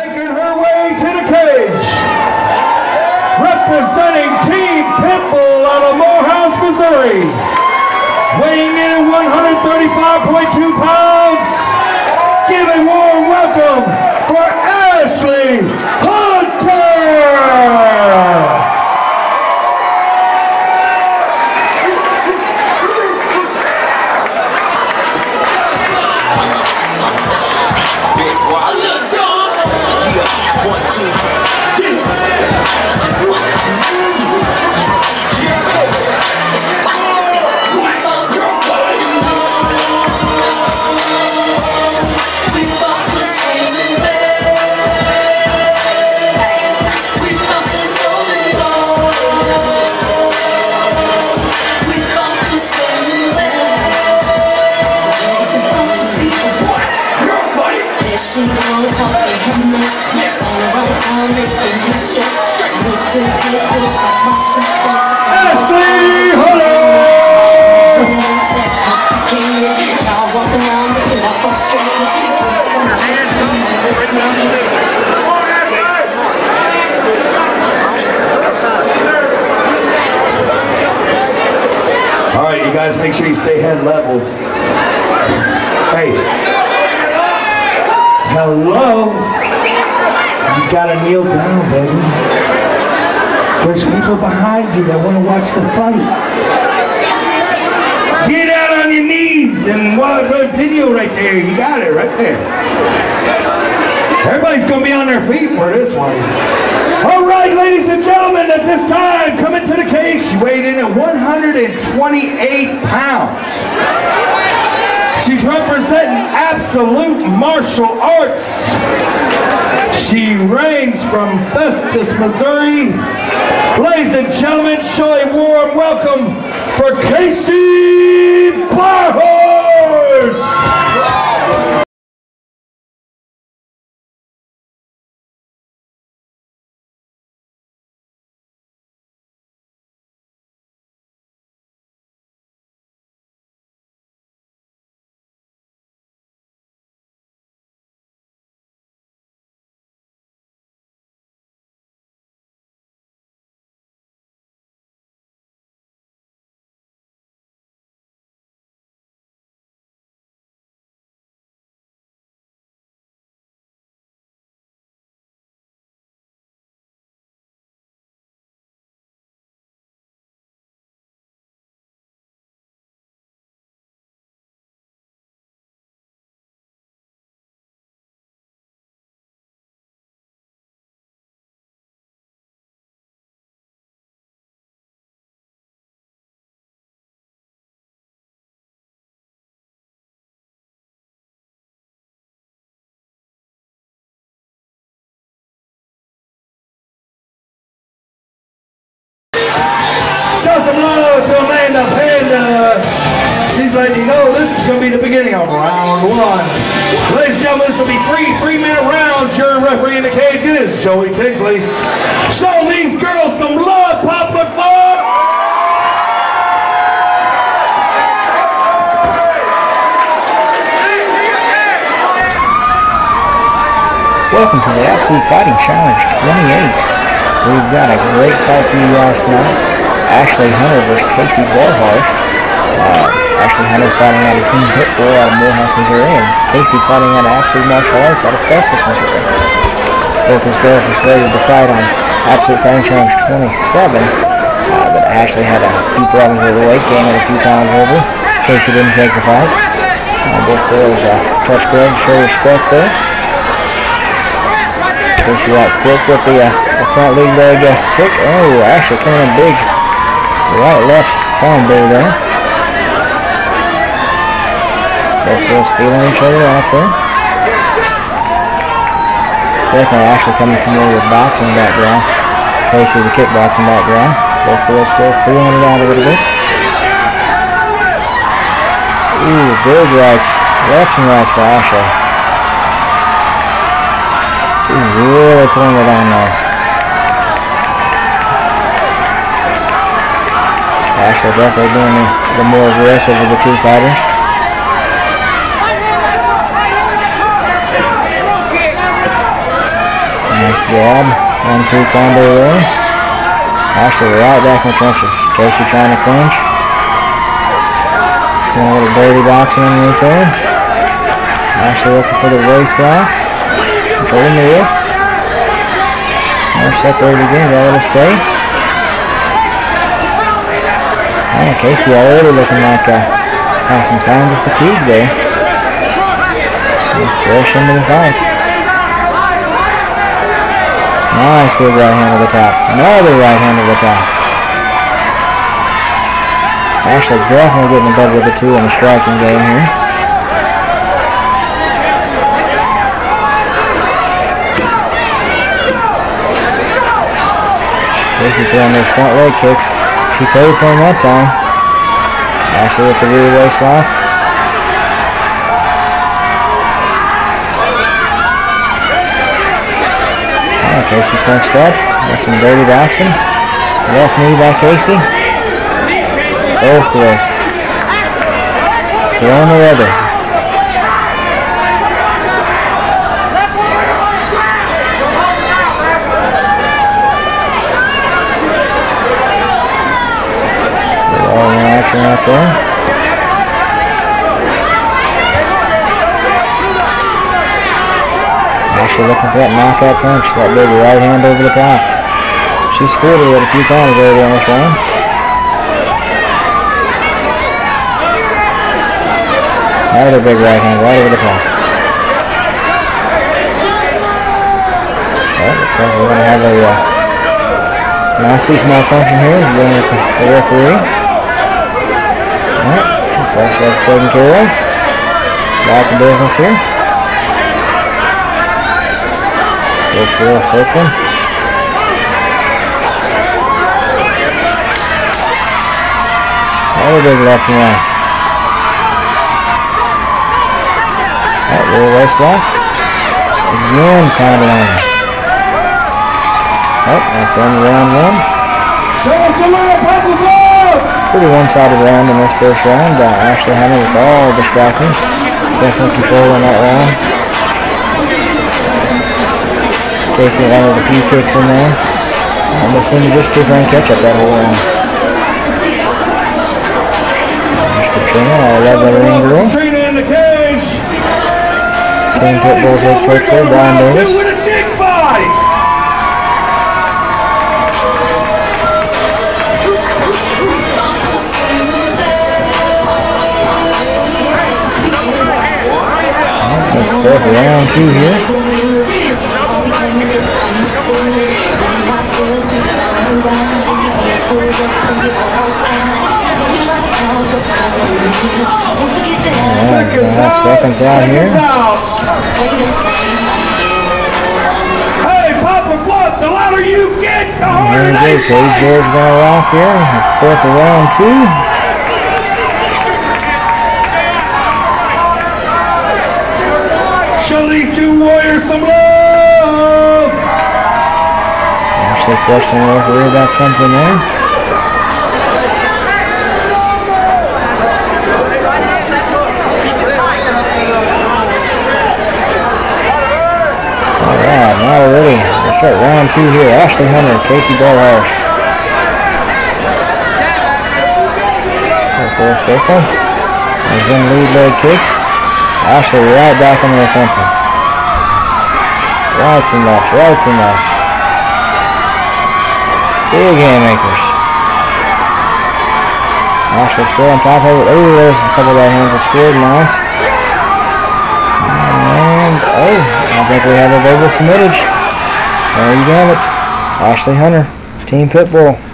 making her way to the cage. Representing Team Pitbull out of Morehouse, Missouri. Weighing in at 135.2 pounds. Give a warm welcome for Ashley right, you guys make sure you stay head level. Hey. Hello. Gotta kneel down, baby. There's people behind you that want to watch the fight. Get out on your knees and watch the video right there. You got it right there. Everybody's gonna be on their feet for this one. All right, ladies and gentlemen, at this time, coming to the cage, she weighed in at 128 pounds. She's representing absolute martial arts. She reigns from Festus, Missouri. Ladies and gentlemen, show a warm welcome for Casey Barhorst. Amanda Panda. Uh, she's letting you know this is going to be the beginning of round one. Ladies and gentlemen, this will be three three-minute rounds. Your referee in the cage is Joey Tinsley. Show these girls some love, Papa Fun. Welcome to the Absolute Fighting Challenge 28. We've got a great fight for you guys tonight. Ashley Hunter versus Casey Barhorst. Uh, Ashley Hunter fighting out of Team Pitbull out of Morehouse, Missouri, and Casey fighting out of Absolute Martial Arts out of Festus, Missouri. Both these girls are slated to fight on Absolute Challenge 27, uh, but Ashley had a few problems with the weight gain and a few pounds over. Casey didn't take the fight. Uh, both girls uh, touch good, show respect there. Casey out quick with the, uh, the front leg leg uh, kick. Oh, Ashley coming in big. Right, left palm there there. Both girls feeling each other out there. Definitely Ashley coming familiar with boxing background. Casey the kickboxing background. Both girls still feeling it out a little bit. Ooh, big rights. Left and right for Ashley. He's really pulling it on now. Ashley definitely being the, the more aggressive of the two fighters. Jab. One, two combo there. Ashley right back in the trenches. Casey trying to clinch. Doing a little dirty boxing underneath there. Ashley looking for the waist lock. Controlling the wrist. More separated again. Got a little space. Man, Casey already looking like uh, has some signs of fatigue there. He's fresh into the fight. Nice big right hand to the top. Another right hand to the top. Ashley definitely getting better with the two in the striking game here. Casey throwing those front leg kicks. She paid for him that time. Ashley with the rear waist lock. Oh, Casey punched up. That's some dirty boxing. Left knee by Casey. Both wrists. One or the other. There. Ashley looking for that knockout punch, that big right hand over the top. She scored it a few times already on this round. Another big right hand right over the top. Well, like we're going to have a uh, mouthpiece malfunction here. We're going with the referee. Alright, that's that taken care of. Back to business here. Go for a one. Another big left right. That little waist lock. Again, pounding on it. Oh, that's the round one. Show us a little! Pretty one-sided round in this first round. Uh, Ashley Hunter with all the striking. Definitely controlling that round. Casey landed a few kicks in there. Almost seemed to just keep on catch up that whole round. Mr. Trina, I love that ring girl. Trina in the cage! Team Pitbull's head coach there, Brian Davis. With a chick fight! Let's go for round two here. Seconds out! seconds out here. Hey, Papa Blunt, the louder you get, the harder they go. Cage! George gonna rock here. Fourth round two. Questioning the referee about something there. Alright, now we're ready. We'll start round two here. Ashley Hunter, Casey Barhorst. Full circle. There's them lead leg kick. Ashley right back on the offensive. Right and left, right and left. Big haymakers. Ashley still on top of it. Oh, there's a couple of right hands that scored. Nice. And, oh, I think we have a verbal committed. There you have it. Ashley Hunter, Team Pitbull.